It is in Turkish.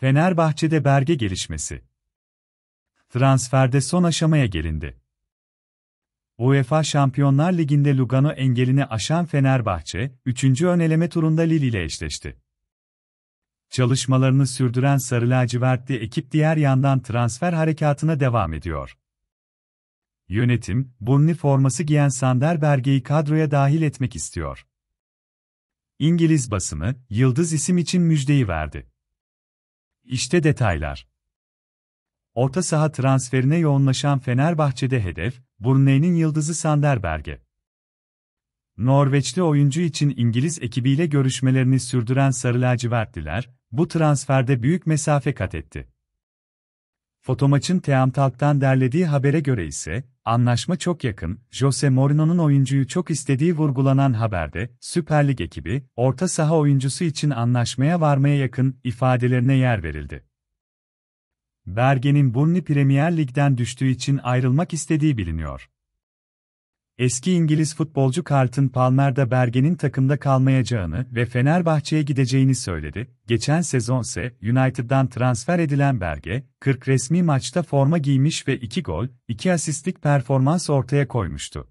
Fenerbahçe'de Berge gelişmesi. Transferde son aşamaya gelindi. UEFA Şampiyonlar Ligi'nde Lugano engelini aşan Fenerbahçe, 3. ön eleme turunda Lille ile eşleşti. Çalışmalarını sürdüren Sarı Lacivertli ekip diğer yandan transfer harekatına devam ediyor. Yönetim, Burnley forması giyen Sander Berge'yi kadroya dahil etmek istiyor. İngiliz basını, Yıldız isim için müjdeyi verdi. İşte detaylar. Orta saha transferine yoğunlaşan Fenerbahçe'de hedef, Burnley'nin yıldızı Sander Berge. Norveçli oyuncu için İngiliz ekibiyle görüşmelerini sürdüren Sarı Lacivertliler, bu transferde büyük mesafe kat etti. Fotomaç'ın Teamtalk'tan derlediği habere göre ise, anlaşma çok yakın, Jose Mourinho'nun oyuncuyu çok istediği vurgulanan haberde, Süper Lig ekibi, orta saha oyuncusu için anlaşmaya varmaya yakın ifadelerine yer verildi. Berge'nin Burnley Premier Lig'den düştüğü için ayrılmak istediği biliniyor. Eski İngiliz futbolcu Carlton Palmer da Berge'nin takımda kalmayacağını ve Fenerbahçe'ye gideceğini söyledi. Geçen sezonse United'dan transfer edilen Berge, 40 resmi maçta forma giymiş ve 2 gol, 2 asistlik performans ortaya koymuştu.